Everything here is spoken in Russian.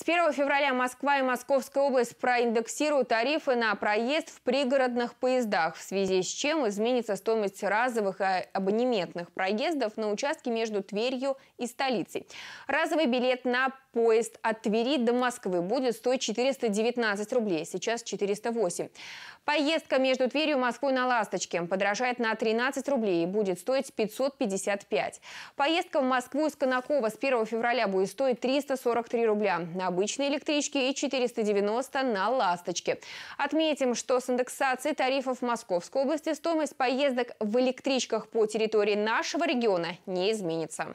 С 1 февраля Москва и Московская область проиндексируют тарифы на проезд в пригородных поездах, в связи с чем изменится стоимость разовых и абонементных проездов на участке между Тверью и столицей. Разовый билет на поезд от Твери до Москвы будет стоить 419 рублей, сейчас 408. Поездка между Тверью и Москвой на «Ласточке» подорожает на 13 рублей и будет стоить 555. Поездка в Москву из Конакова с 1 февраля будет стоить 343 рубля на обычной электричке и 490 на «Ласточке». Отметим, что с индексацией тарифов Московской области стоимость поездок в электричках по территории нашего региона не изменится.